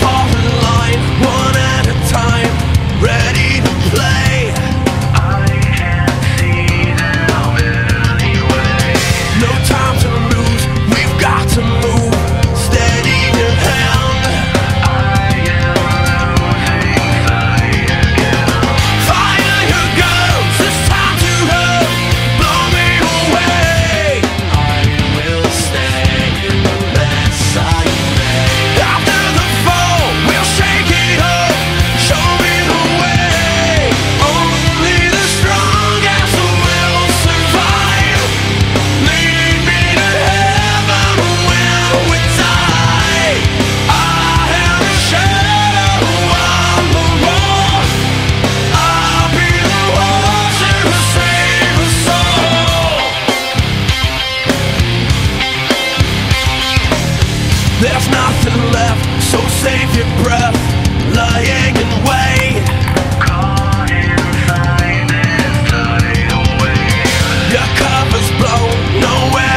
fall in line one at a time. Ready There's nothing left, so save your breath. Lying in wait. Caught inside this tidal wave Your cover's blown, nowhere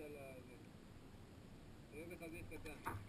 על ה... זה. רגע חזית קטן.